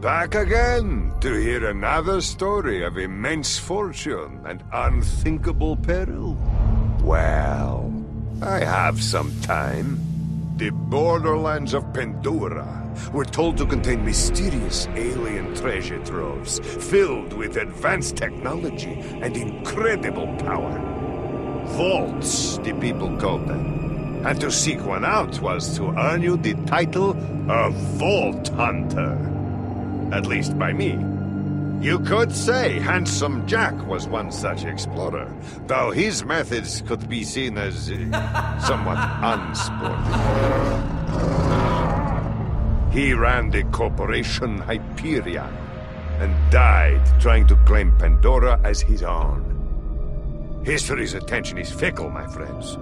Back again to hear another story of immense fortune and unthinkable peril? Well, I have some time. The borderlands of Pandora were told to contain mysterious alien treasure troves filled with advanced technology and incredible power. Vaults, the people called them. And to seek one out was to earn you the title of Vault Hunter. At least by me. You could say Handsome Jack was one such explorer, though his methods could be seen as uh, somewhat unsporting. He ran the corporation Hyperion and died trying to claim Pandora as his own. History's attention is fickle, my friends.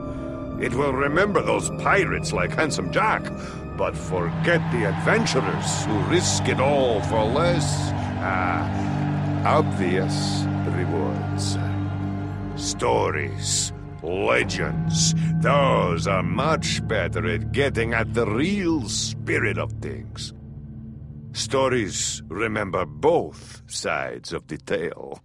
It will remember those pirates like Handsome Jack, but forget the adventurers who risk it all for less, ah, obvious rewards. Stories, legends, those are much better at getting at the real spirit of things. Stories remember both sides of the tale.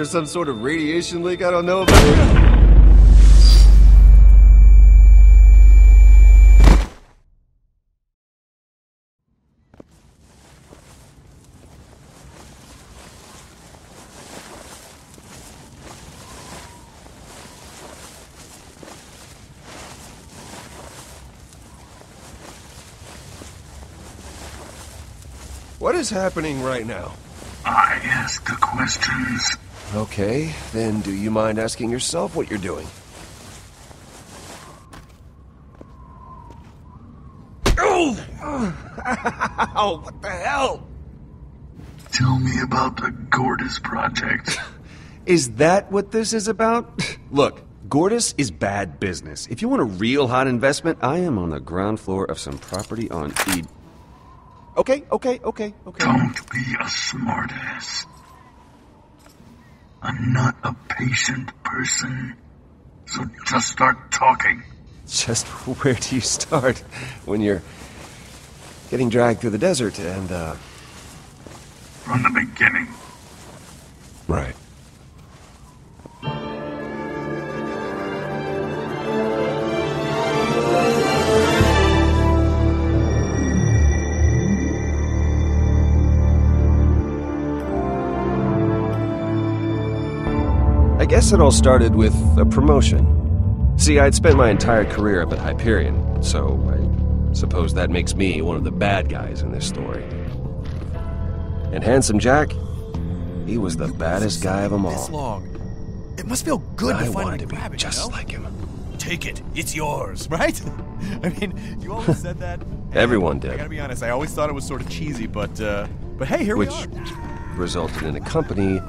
There some sort of radiation leak I don't know about? What is happening right now? I ask the questions. Okay, then do you mind asking yourself what you're doing? Oh, oh what the hell? Tell me about the Gortys Project. Is that what this is about? Look, Gortys is bad business. If you want a real hot investment, I am on the ground floor of some property on Ed. Okay, okay, okay, okay. Don't be a smartass. I'm not a patient person. So just start talking. Just where do you start when you're getting dragged through the desert and, uh. From the beginning. Right. I guess it all started with a promotion. See, I'd spent my entire career up at Hyperion, so I suppose that makes me one of the bad guys in this story. And Handsome Jack, he was the baddest guy of them all. This long. It must feel good I to finally wanted to be it, just you know? like him. Take it. It's yours, right? I mean, you always said that. Everyone I did. gotta be honest. I always thought it was sort of cheesy, but uh, but hey, here Which we are. resulted in a company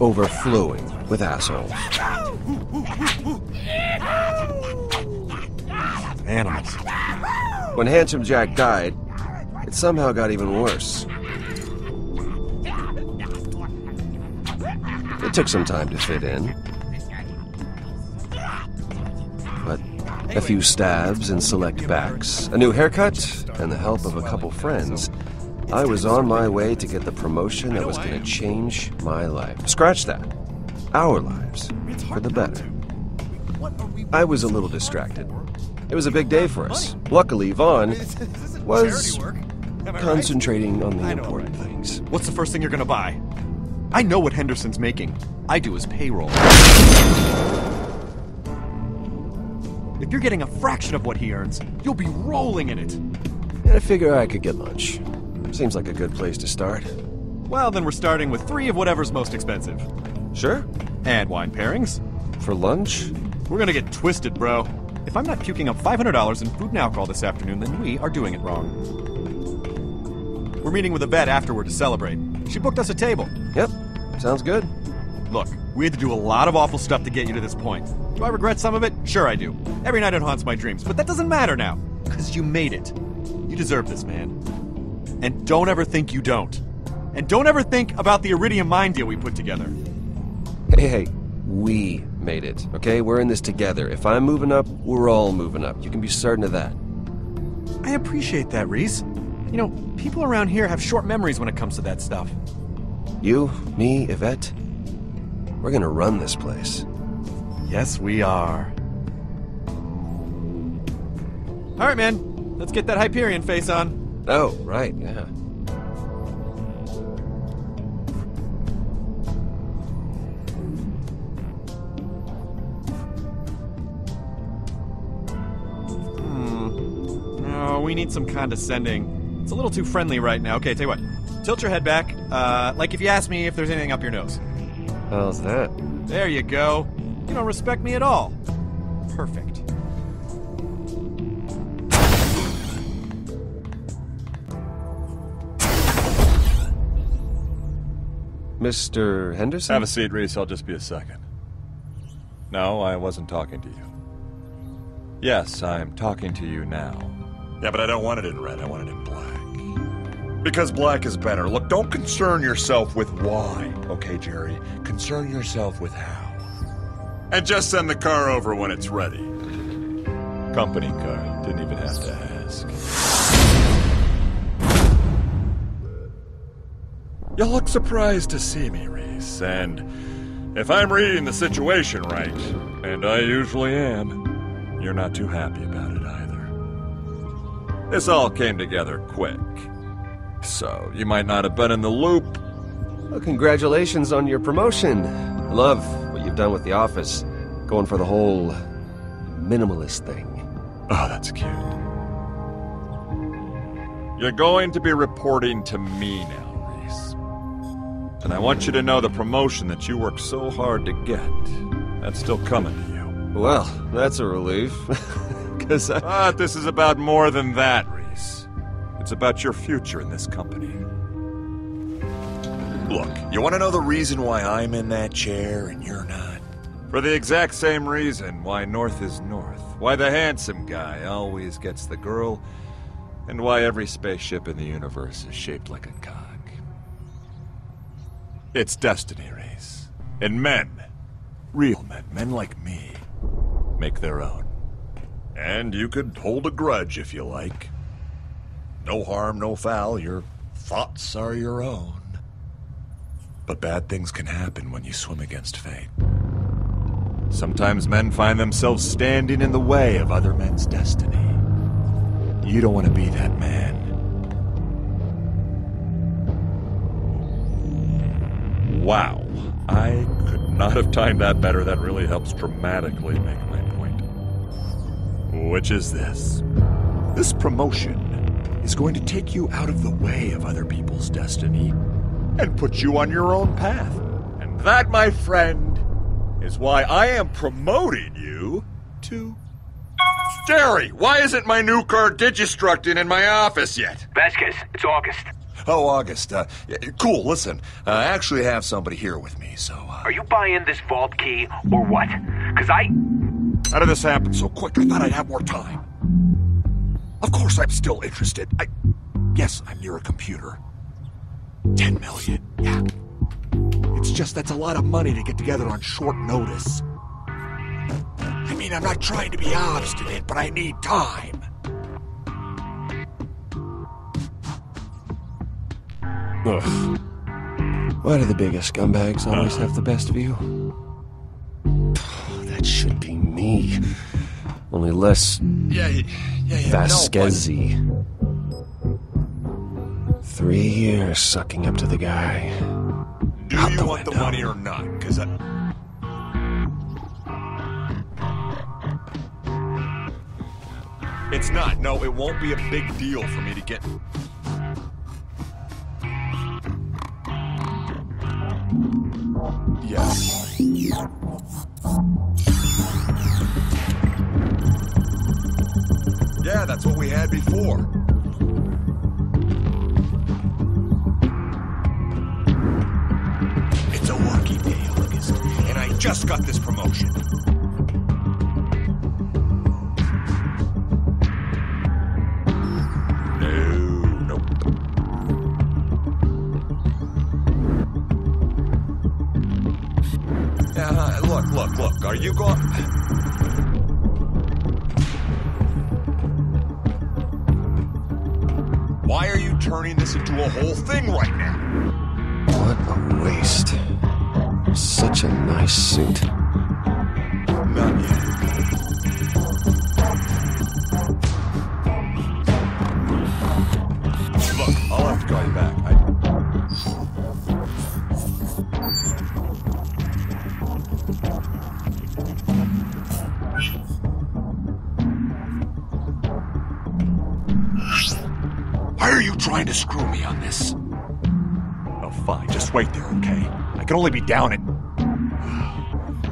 overflowing with assholes. Animals. When Handsome Jack died, it somehow got even worse. It took some time to fit in. But a few stabs and select backs, a new haircut, and the help of a couple friends, I was on my way to get the promotion that was going to change my life. Scratch that. Our lives. For the better. I was a little distracted. It was a big day for us. Luckily, Vaughn was charity work. Am I right? concentrating on the important things. What's the first thing you're gonna buy? I know what Henderson's making. I do his payroll. If you're getting a fraction of what he earns, you'll be rolling in it. And I figure I could get lunch. Seems like a good place to start. Well, then we're starting with three of whatever's most expensive. Sure. And wine pairings. For lunch? We're gonna get twisted, bro. If I'm not puking up $500 in food and alcohol this afternoon, then we are doing it wrong. We're meeting with Yvette afterward to celebrate. She booked us a table. Yep. Sounds good. Look, we had to do a lot of awful stuff to get you to this point. Do I regret some of it? Sure, I do. Every night it haunts my dreams, but that doesn't matter now, because you made it. You deserve this, man. And don't ever think you don't. And don't ever think about the Iridium mine deal we put together. Hey, hey, we made it, okay? We're in this together. If I'm moving up, we're all moving up. You can be certain of that. I appreciate that, Rhys. You know, people around here have short memories when it comes to that stuff. You, me, Yvette, we're gonna run this place. Yes, we are. All right, man. Let's get that Hyperion face on. Oh, right, yeah. Oh, we need some condescending. It's a little too friendly right now. Okay, tell you what. Tilt your head back. Uh, like if you ask me if there's anything up your nose. How's that? There you go. You don't respect me at all. Perfect. Mr. Henderson? Have a seat, Rhys. I'll just be a second. No, I wasn't talking to you. Yes, I'm talking to you now. Yeah, but I don't want it in red. I want it in black. Because black is better. Look, don't concern yourself with why, okay, Jerry? Concern yourself with how. And just send the car over when it's ready. Company car. Didn't even have to ask. You look surprised to see me, Rhys, and if I'm reading the situation right, And I usually am. you're not too happy about it either. This all came together quick. So, you might not have been in the loop. Well, congratulations on your promotion. I love what you've done with the office. Going for the whole minimalist thing. Oh, that's cute. You're going to be reporting to me now. And I want you to know the promotion that you worked so hard to get. That's still coming to you. Well, that's a relief. Because I. But this is about more than that, Rhys. It's about your future in this company. Look, you want to know the reason why I'm in that chair and you're not? For the exact same reason why North is North, why the handsome guy always gets the girl, and why every spaceship in the universe is shaped like a cog. It's destiny, Rhys. And men, real men, men like me, make their own. And you could hold a grudge if you like. No harm, no foul. Your thoughts are your own. But bad things can happen when you swim against fate. Sometimes men find themselves standing in the way of other men's destiny. You don't want to be that man. Wow. I could not have timed that better. That really helps dramatically make my point. Which is this this promotion is going to take you out of the way of other people's destiny and put you on your own path. And that, my friend, is why I am promoting you to. Jerry, why isn't my new car Digistructing in my office yet? Vasquez, it's August. Oh, August. Uh, cool. Listen, uh, I actually have somebody here with me, so. Uh, Are you buying this vault key or what? Because I. how did this happen so quick? I thought I'd have more time. Of course, I'm still interested. I. Yes, I'm near a computer. Ten million, yeah. It's just that's a lot of money to get together on short notice. I mean, I'm not trying to be obstinate, but I need time. Ugh. Why do the biggest scumbags always have the best view? That should be me. Only less Yeah, yeah, yeah. Vasquez-y. Three years sucking up to the guy. Do Out you the want the money or not? Because I. It's not. No, it won't be a big deal for me to get. Yes. Yeah, that's what we had before. It's a working day, August, and I just got this promotion. Are you going? Why are you turning this into a whole thing right now? What a waste. Such a nice suit. Can only be down at.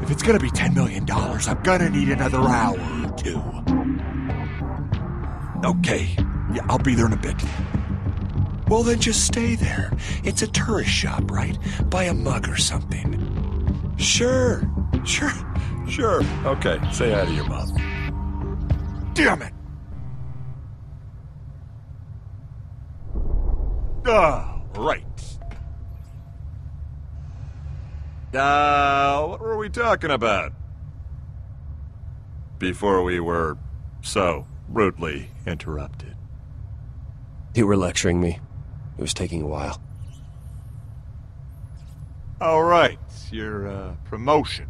If it's gonna be $10 million, I'm gonna need another hour or two. Okay. Yeah, I'll be there in a bit. Well, then just stay there. It's a tourist shop, right? Buy a mug or something. Sure. Sure. Sure. Okay. Say hi to your mom. Damn it! Ah, right. Uh, what were we talking about? Before we were so rudely interrupted. You were lecturing me. It was taking a while. All right, your uh, promotion.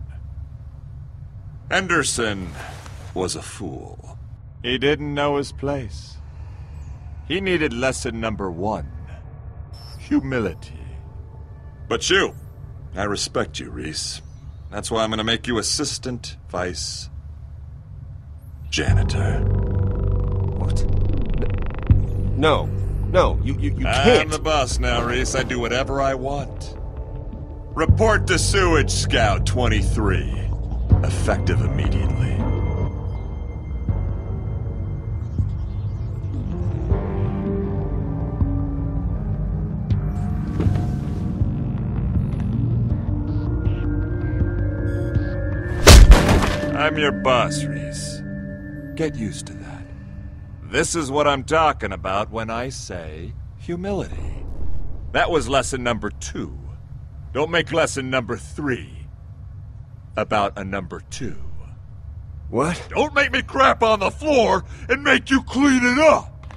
Henderson was a fool. He didn't know his place. He needed lesson number one humility. But you, I respect you, Rhys. That's why I'm going to make you assistant vice janitor. What? No. No, you, you, you can't. I'm the boss now, Rhys. I do whatever I want. Report to Sewage Scout 23. Effective immediately. I'm your boss, Rhys. Get used to that. This is what I'm talking about when I say humility. That was lesson number two. Don't make lesson number three about a number two. What? Don't make me crap on the floor and make you clean it up!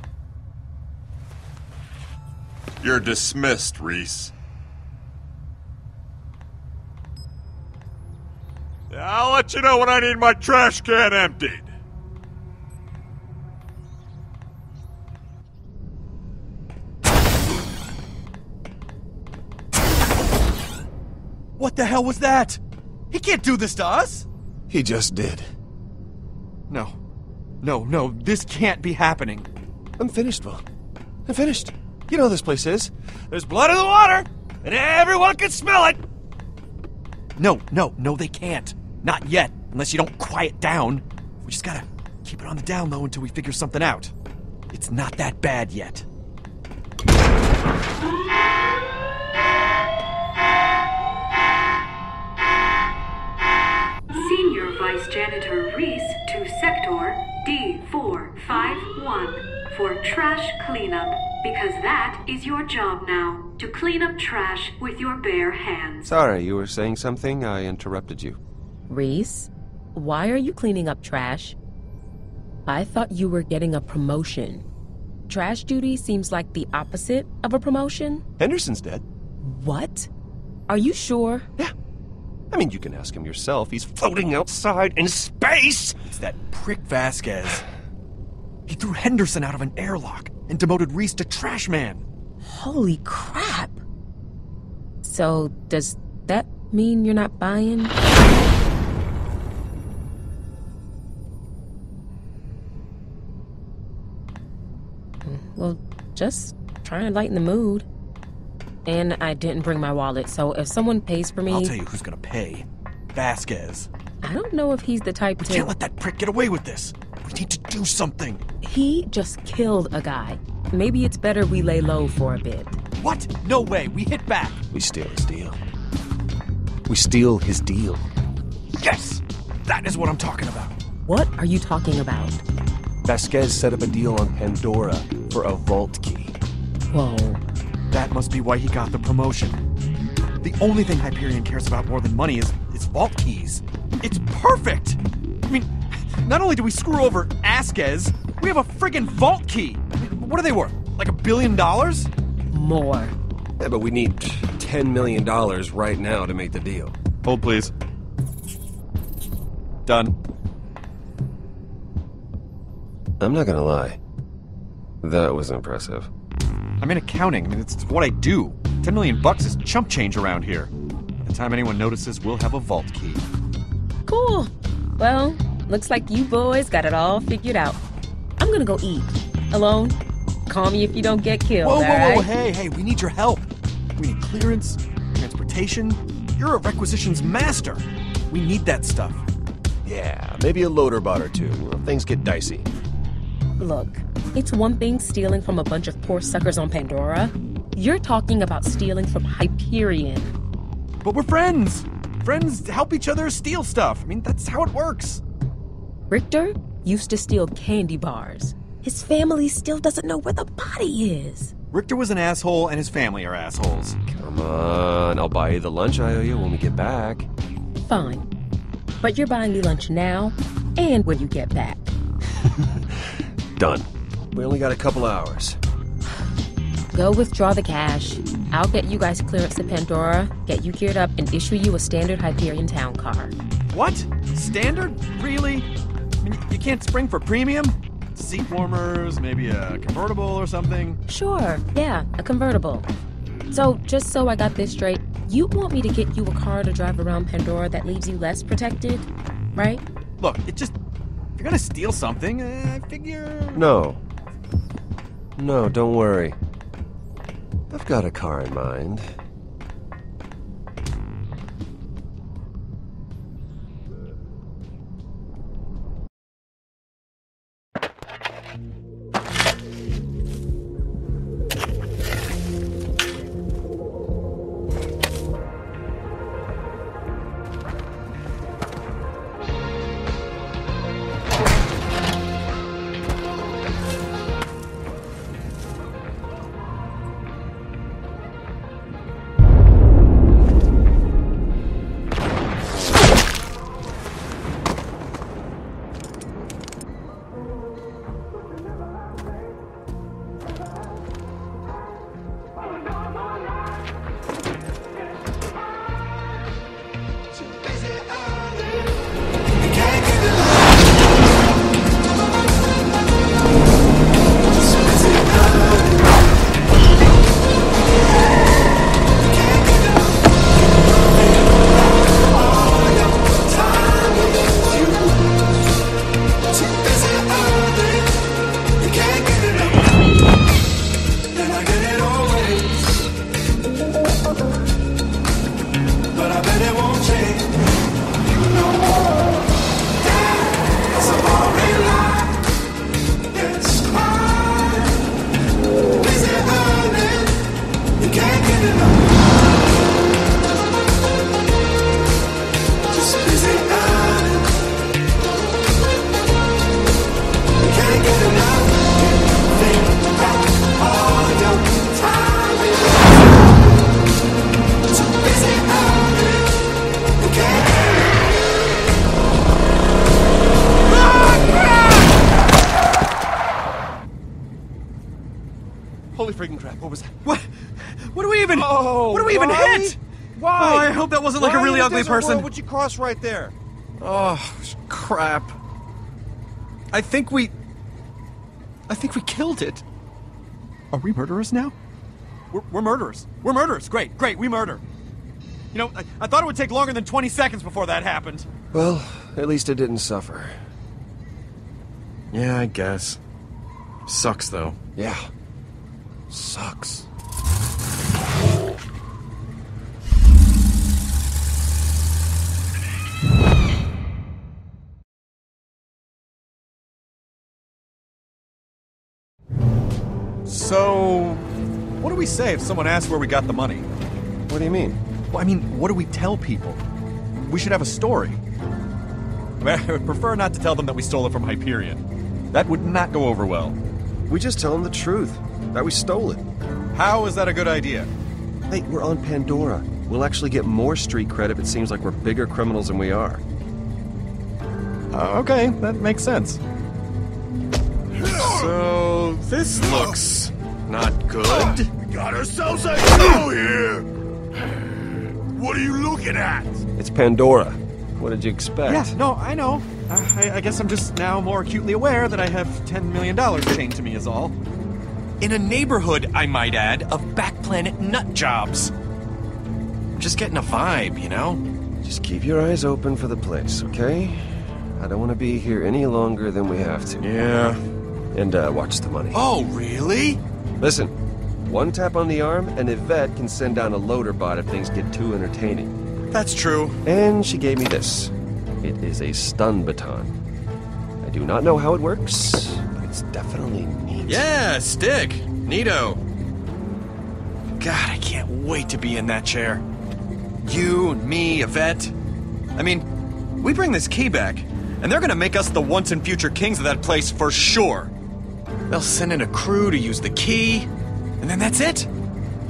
You're dismissed, Rhys. I'll let you know when I need my trash can emptied. What the hell was that? He can't do this to us! He just did. No. No, no, this can't be happening. I'm finished, Will. I'm finished. You know how this place is. There's blood in the water, and everyone can smell it. No, no, no, they can't. Not yet, unless you don't quiet down. We just gotta keep it on the down low until we figure something out. It's not that bad yet. Senior Vice Janitor Rhys to Sector D451 for trash cleanup, because that is your job now to clean up trash with your bare hands. Sorry, you were saying something? I interrupted you. Rhys, why are you cleaning up trash? I thought you were getting a promotion. Trash duty seems like the opposite of a promotion. Henderson's dead. What? Are you sure? Yeah. I mean, you can ask him yourself. He's floating outside in space! It's that prick Vasquez. He threw Henderson out of an airlock and demoted Rhys to trash man. Holy crap. So, does that mean you're not buying? Well, just trying to lighten the mood. And I didn't bring my wallet, so if someone pays for me. I'll tell you who's gonna pay. Vasquez. I don't know if he's the type We to. can't let that prick get away with this. We need to do something. He just killed a guy. Maybe it's better we lay low for a bit. What? No way. We hit back. We steal his deal. We steal his deal. Yes! That is what I'm talking about. What are you talking about? Vasquez set up a deal on Pandora for a vault key. Whoa. That must be why he got the promotion. The only thing Hyperion cares about more than money is, is vault keys. It's perfect! I mean, not only do we screw over Vasquez, we have a friggin' vault key! I mean, What are they worth? Like a billion dollars? More. Yeah, but we need $10 million right now to make the deal. Hold, please. Done. I'm not gonna lie. That was impressive. I'm in accounting. I mean, it's, it's what I do. Ten million bucks is chump change around here. By the time anyone notices, we'll have a vault key. Cool. Well, looks like you boys got it all figured out. I'm gonna go eat. Alone? Call me if you don't get killed, Whoa, whoa, whoa, alright? hey, hey, we need your help. We need clearance, transportation. You're a requisitions master. We need that stuff. Yeah, maybe a loader bot or two. You things get dicey. Look, it's one thing stealing from a bunch of poor suckers on Pandora. You're talking about stealing from Hyperion. But we're friends. Friends help each other steal stuff. I mean, that's how it works. Richter used to steal candy bars. His family still doesn't know where the body is. Richter was an asshole, and his family are assholes. Come on, I'll buy you the lunch I owe you when we get back. Fine. But you're buying me lunch now and when you get back. Done. We only got a couple hours. Go withdraw the cash. I'll get you guys clearance to Pandora, get you geared up, and issue you a standard Hyperion town car. What? Standard? Really? I mean, you can't spring for premium? Seat warmers, maybe a convertible or something? Sure, yeah, a convertible. So, just so I got this straight, you want me to get you a car to drive around Pandora that leaves you less protected, right? Look, it just. If you're gonna steal something, uh, I figure. No. No, don't worry. I've got a car in mind. What do we even why? Oh, I hope that wasn't like a really ugly person. world would you cross right there? Oh, crap. I think we. I think we killed it. Are we murderers now? We're, we're murderers. We're murderers. Great, great, we murder. You know, I, I thought it would take longer than 20 seconds before that happened. Well, at least it didn't suffer. Yeah, I guess. Sucks, though. Yeah. Sucks. Say if someone asks where we got the money? What do you mean? Well, I mean, what do we tell people? We should have a story. I, mean, I would prefer not to tell them that we stole it from Hyperion. That would not go over well. We just tell them the truth that we stole it. How is that a good idea? Hey, we're on Pandora. We'll actually get more street cred if it seems like we're bigger criminals than we are. Uh, okay, that makes sense. So, this looks not good. Got ourselves a show here! What are you looking at? It's Pandora. What did you expect? Yeah, no, I know. Uh, I, I guess I'm just now more acutely aware that I have $10 million chained to me, is all. In a neighborhood, I might add, of back planet nut jobs. I'm just getting a vibe, you know? Just keep your eyes open for the place, okay? I don't want to be here any longer than we have to. Yeah. And uh, watch the money. Oh, really? Listen, one tap on the arm, and Yvette can send down a loader bot if things get too entertaining. That's true. And she gave me this. It is a stun baton. I do not know how it works, but it's definitely neat. Yeah, stick. Neato. God, I can't wait to be in that chair. You, and me, Yvette. I mean, we bring this key back, and they're gonna make us the once and future kings of that place for sure. They'll send in a crew to use the key, and then that's it.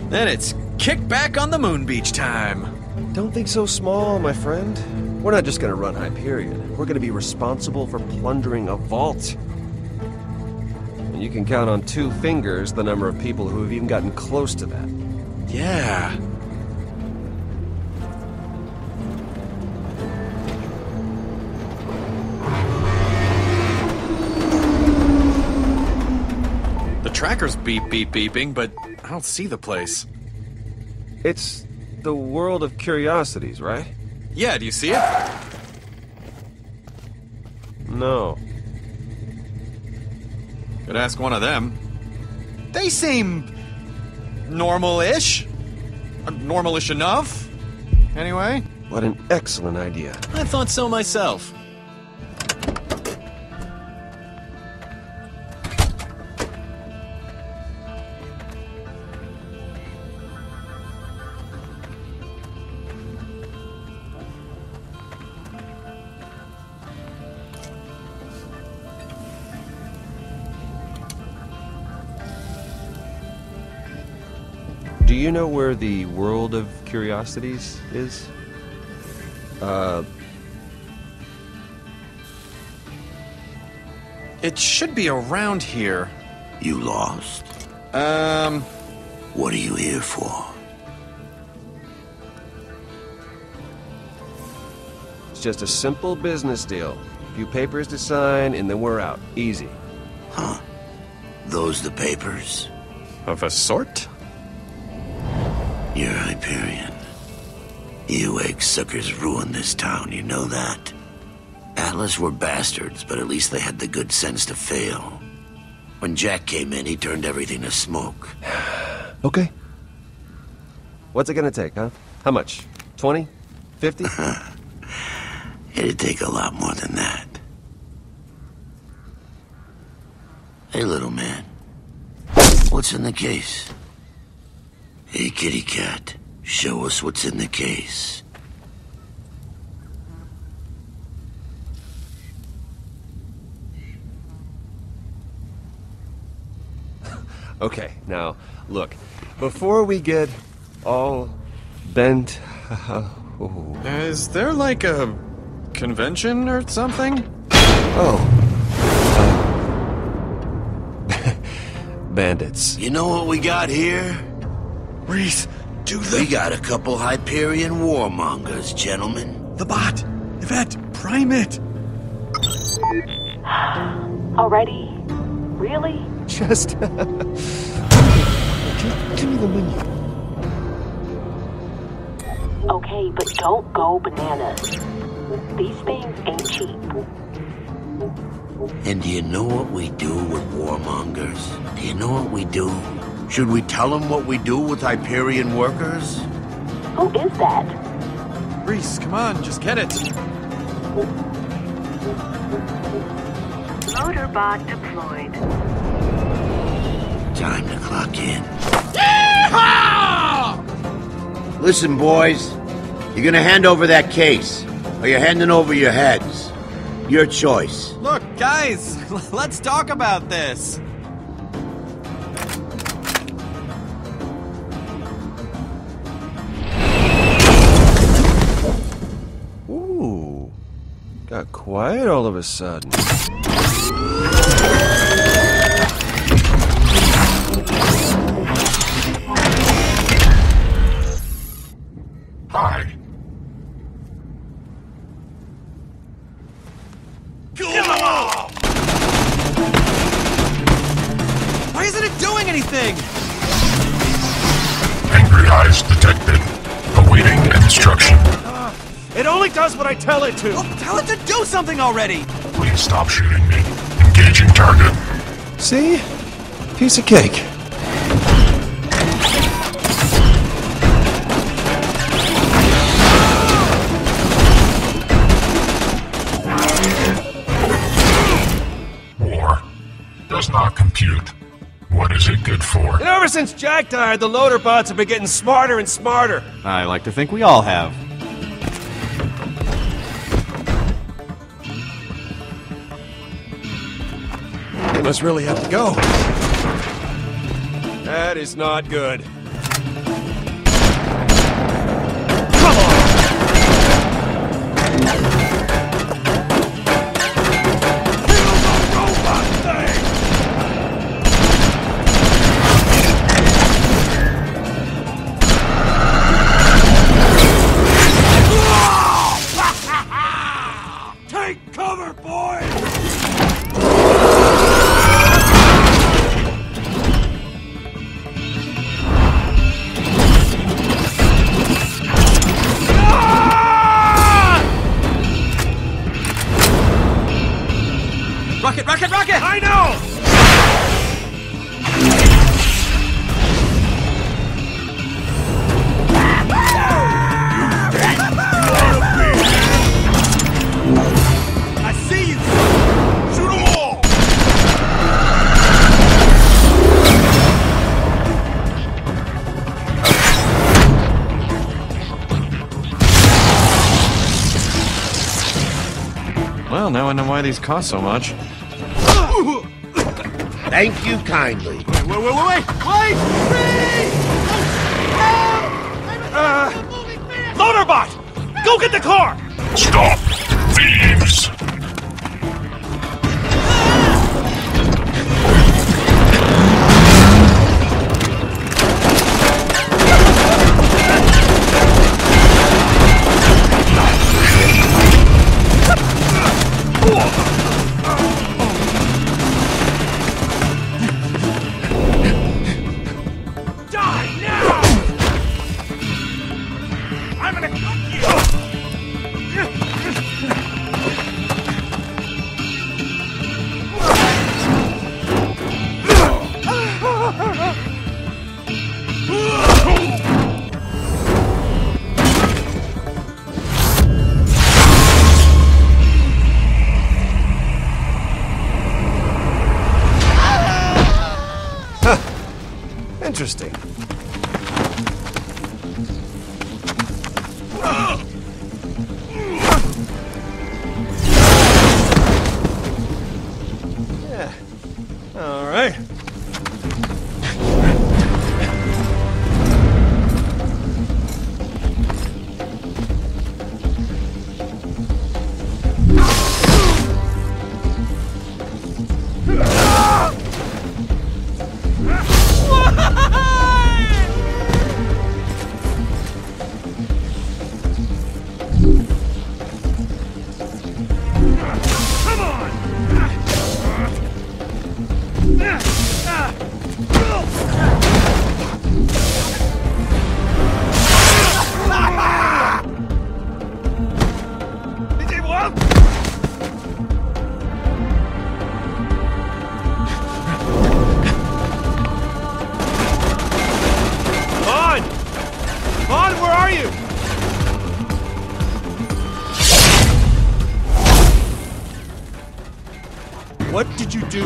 Then it's kick back on the moon beach time. Don't think so small, my friend. We're not just gonna run Hyperion. We're gonna be responsible for plundering a vault. And you can count on two fingers the number of people who have even gotten close to that. Yeah. Tracker's beep beep beeping, but I don't see the place. It's the world of curiosities, right? Yeah, do you see it? No. Could ask one of them. They seem normal-ish. Uh, Normal-ish enough. Anyway, What an excellent idea. I thought so myself. You know where the world of curiosities is? Uh, It should be around here. You lost? Um, What are you here for? it's just a simple business deal. A few papers to sign, and then we're out. Easy. Huh? Those the papers? of a sort? You're Hyperion. You egg suckers ruined this town, you know that? Atlas were bastards, but at least they had the good sense to fail. When Jack came in, he turned everything to smoke. Okay. What's it gonna take, huh? How much? 20? 50? It'd take a lot more than that. Hey, little man. What's in the case? Hey, kitty cat. Show us what's in the case. Okay, now, look. Before we get all bent. oh. Is there like a convention or something? Oh. Uh, bandits. You know what we got here? Rhys, do the... We got a couple Hyperion warmongers, gentlemen. The bot! Yvette, prime it! Already? Really? Just. Just give me the menu. Okay, but don't go bananas. These things ain't cheap. And do you know what we do with warmongers? Do you know what we do? Should we tell them what we do with Hyperion workers? Who is that? Rhys, come on, just get it. Motorbot deployed. Time to clock in. Listen, boys. You're gonna hand over that case, or you're handing over your heads. Your choice. Look, guys, let's talk about this. Quiet all of a sudden. Hi. Why isn't it doing anything? Angry eyes detected. Awaiting instruction. Ah, it only does what I tell it to. Oh, tell it to do something already. Please stop shooting me. Engaging target. See? Piece of cake. War does not compute. What is it good for? You know, ever since Jack died, the loader bots have been getting smarter and smarter. I like to think we all have. Must really have to go. That is not good. These cost so much. Thank you kindly. Wait, wait, wait, wait! Wait! Uh, Loaderbot! Go get the car! Stop! Thieves! Interesting.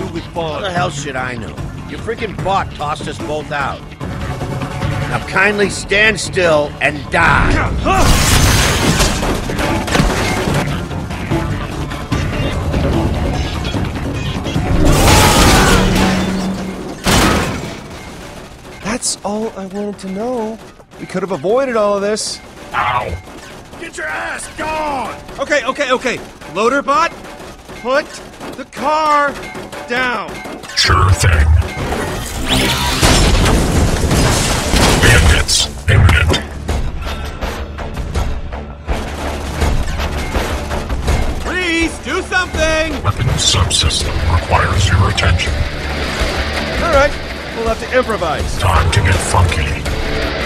You do with How Bond? the hell should I know? Your freaking bot tossed us both out. Now kindly stand still and die. That's all I wanted to know. We could have avoided all of this. Ow! Get your ass gone! Okay, okay, okay. Loader bot, put the car down. Sure thing. Bandits imminent. Please do something! Weapons subsystem requires your attention. All right, we'll have to improvise. Time to get funky.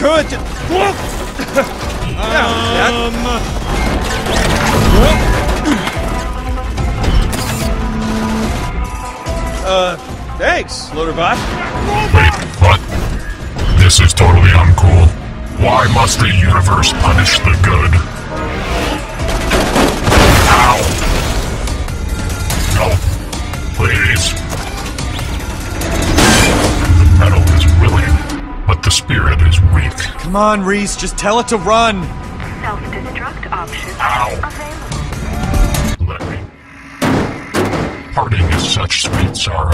Could. Come on, Rhys, just tell it to run. Self-destruct option Ow. available. Let me. Parting is such sweet sorrow.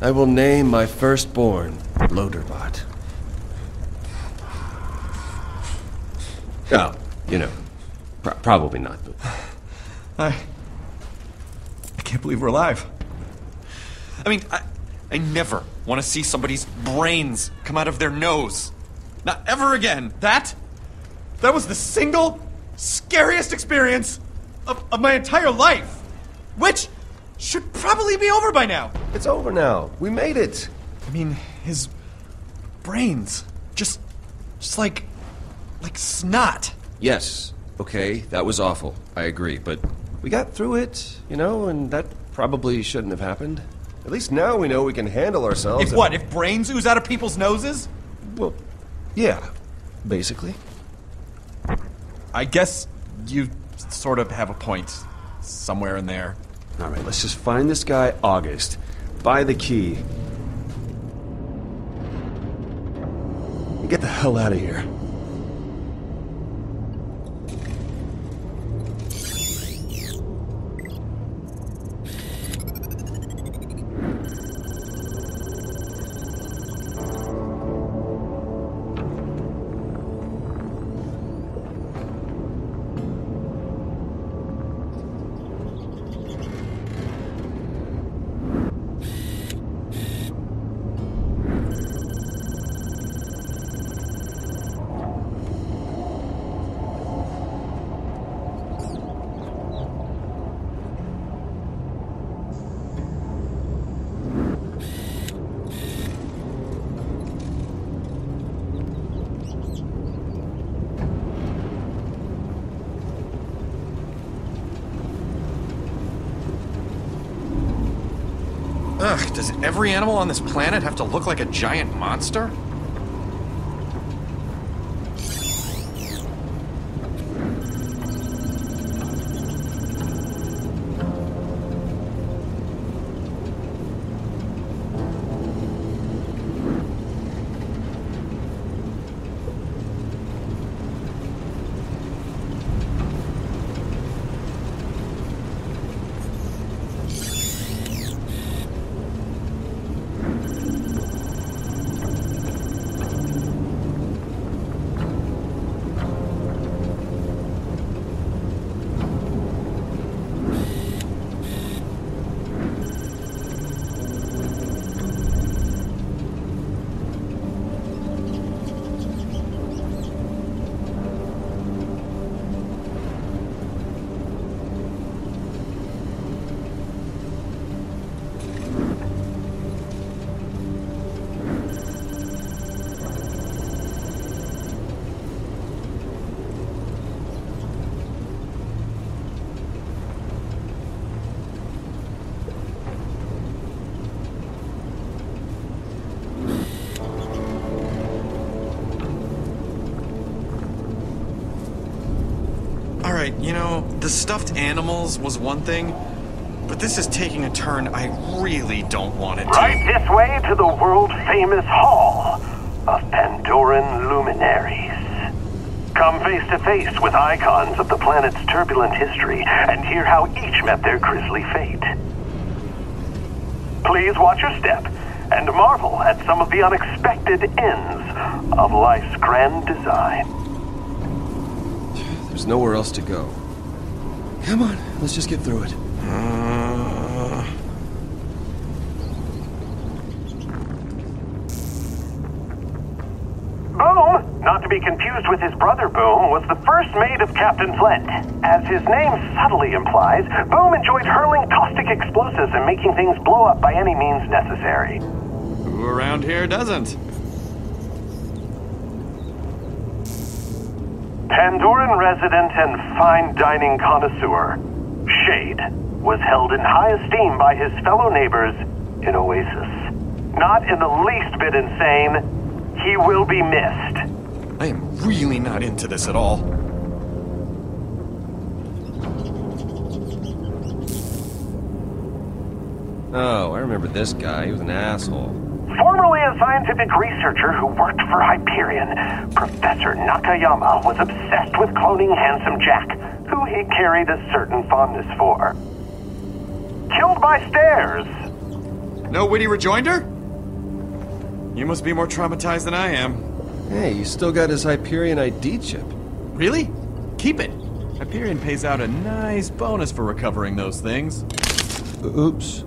I will name my firstborn Loaderbot. Oh, you know, pro- probably not, but I. I can't believe we're alive. I mean, I, I never want to see somebody's brains come out of their nose. Not ever again. That. That was the single scariest experience of, of my entire life. Which should probably be over by now. it's over now. We made it. I mean, his brains. Just. just like. Like snot. Yes, okay, that was awful. I agree, but we got through it, you know, and that probably shouldn't have happened. At least now we know we can handle ourselves. If and- what? If brains ooze out of people's noses? Well, yeah, basically. I guess you sort of have a point somewhere in there. All right, let's just find this guy, August. Buy the key. And get the hell out of here. Every animal on this planet have to look like a giant monster? The stuffed animals was one thing, but this is taking a turn I really don't want it to. Right this way to the world famous Hall of Pandoran Luminaries. Come face to face with icons of the planet's turbulent history and hear how each met their grisly fate. Please watch your step and marvel at some of the unexpected ends of life's grand design. There's nowhere else to go. Come on, let's just get through it. Uh, Boom, not to be confused with his brother Bewm, was the first mate of Captain Flint. As his name subtly implies, Boom enjoyed hurling caustic explosives and making things blow up by any means necessary. who around here doesn't? Pandoran resident and fine dining connoisseur, Shade, was held in high esteem by his fellow neighbors in Oasis. Not in the least bit insane, he will be missed. I am really not into this at all. Oh, I remember this guy. He was an asshole. Formerly a scientific researcher who worked for Hyperion, Professor Nakayama was obsessed with cloning Handsome Jack, who he carried a certain fondness for. Killed by stairs. No witty rejoinder? You must be more traumatized than I am. Hey, you still got his Hyperion ID chip. Really? Keep it. Hyperion pays out a nice bonus for recovering those things. Oops.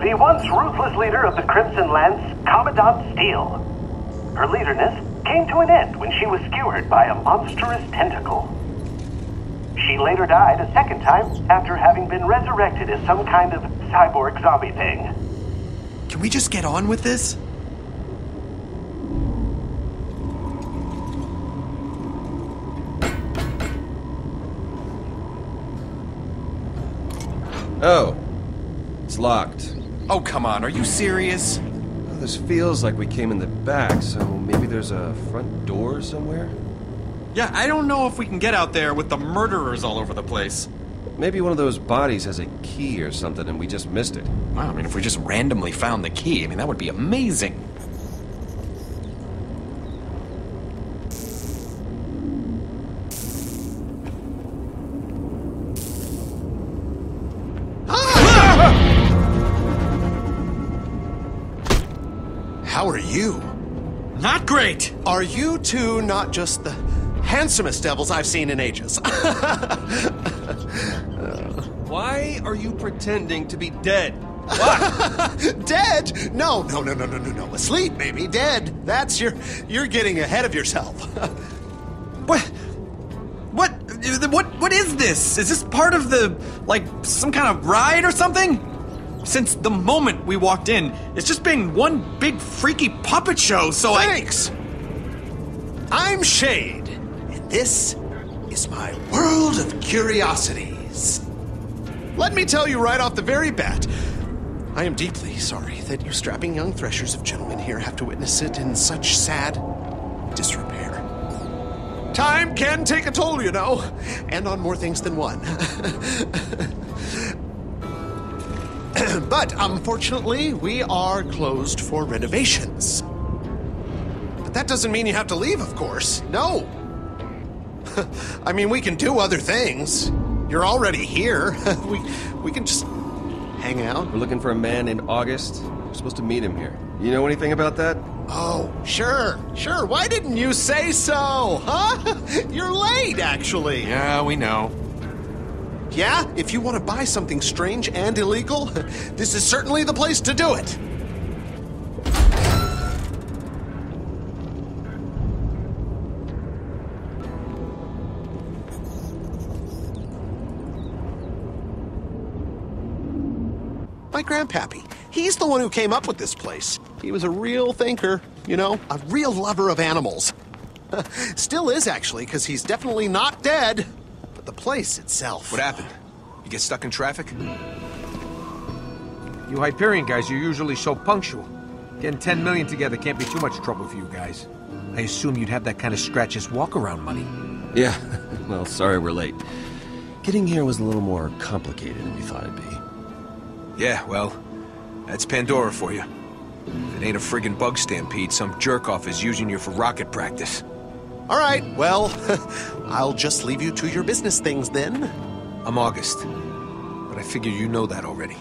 The once ruthless leader of the Crimson Lance, Commandant Steele. Her leaderness came to an end when she was skewered by a monstrous tentacle. She later died a second time after having been resurrected as some kind of cyborg zombie thing. Can we just get on with this? Oh, it's locked. Oh, come on, are you serious? Well, this feels like we came in the back, so maybe there's a front door somewhere? Yeah, I don't know if we can get out there with the murderers all over the place. Maybe one of those bodies has a key or something and we just missed it. Wow, I mean, if we just randomly found the key, I mean, that would be amazing. You? Not great! Are you two not just the handsomest devils I've seen in ages? Why are you pretending to be dead? What? dead? No, no, no, no, no, no, no. Asleep, maybe. Dead. That's your. You're getting ahead of yourself. What? What? What? What is this? Is this part of the like some kind of ride or something? Since the moment we walked in, it's just been one big freaky puppet show. So I Thanks. I'm Shade, and this is my world of curiosities. Let me tell you right off the very bat, I am deeply sorry that you strapping young threshers of gentlemen here have to witness it in such sad disrepair. Time can take a toll, you know, and on more things than one. but unfortunately, we are closed for renovations. But that doesn't mean you have to leave, of course. No. I mean, we can do other things. You're already here. we we can just hang out. We're looking for a man named August. We're supposed to meet him here. You know anything about that? Oh, sure, sure. Why didn't you say so? Huh? You're late, actually. Yeah, we know. Yeah, if you want to buy something strange and illegal, this is certainly the place to do it. My grandpappy. He's the one who came up with this place. He was a real thinker, you know, a real lover of animals. Still is, actually, because he's definitely not dead. But the place itself. What happened? You get stuck in traffic? You Hyperion guys you're usually so punctual. Getting 10 million together can't be too much trouble for you guys. I assume you'd have that kind of scratches walk-around money. Yeah, well, sorry we're late. Getting here was a little more complicated than we thought it'd be. Yeah, well, that's Pandora for you. If it ain't a friggin' bug stampede, some jerk-off is using you for rocket practice. All right, well, I'll just leave you to your business things then. I'm August, but I figure you know that already.